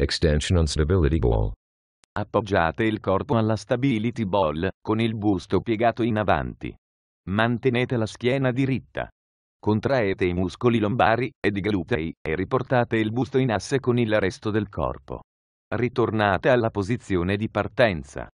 Extension on Stability Ball. Appoggiate il corpo alla Stability Ball, con il busto piegato in avanti. Mantenete la schiena diritta. Contraete i muscoli lombari ed i glutei e riportate il busto in asse con il resto del corpo. Ritornate alla posizione di partenza.